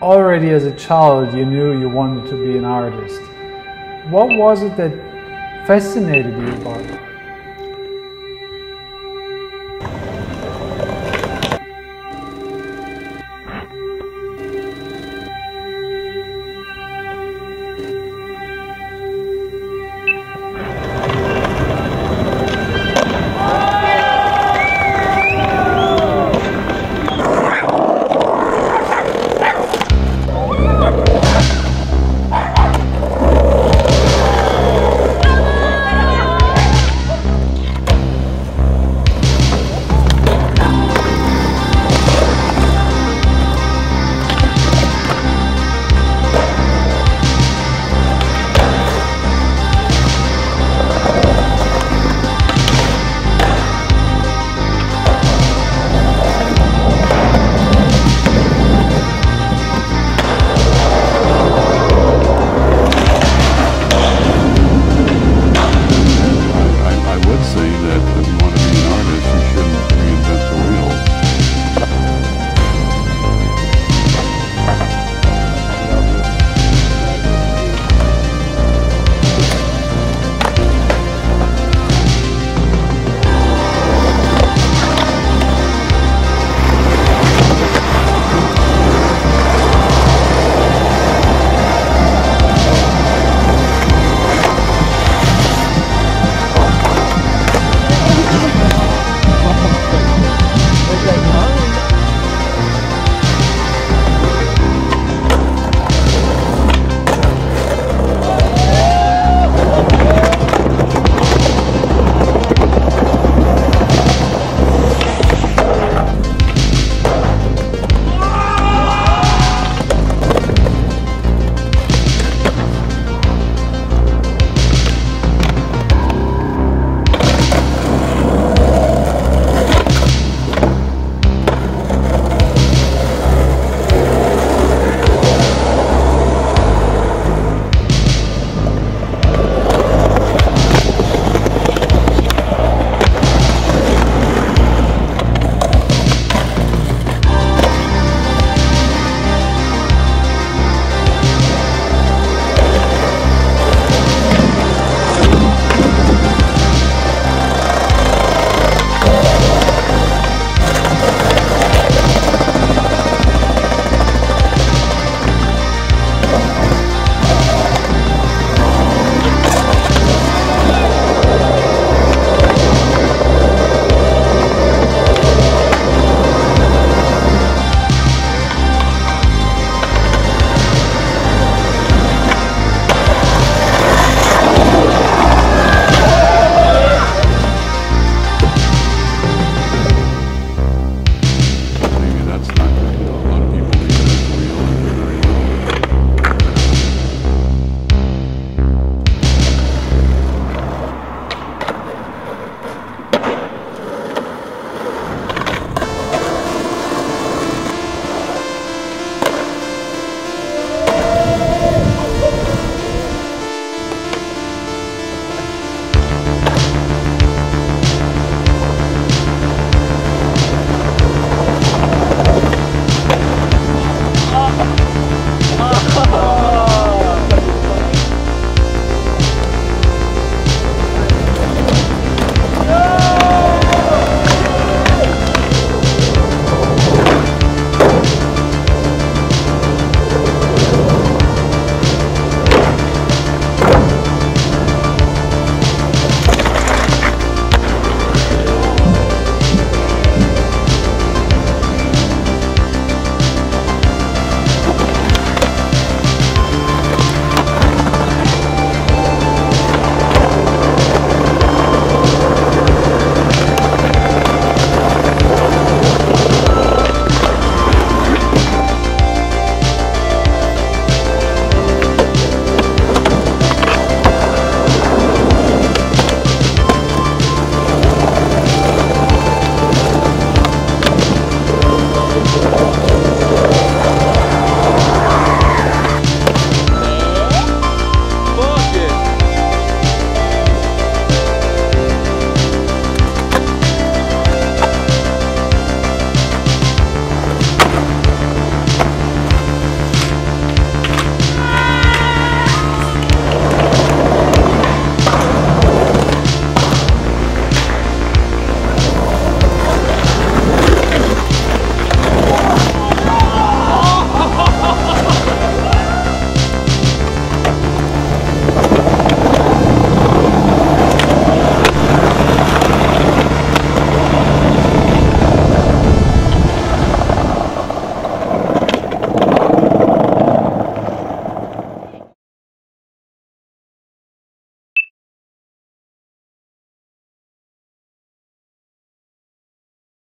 Already as a child, you knew you wanted to be an artist. What was it that fascinated you about it?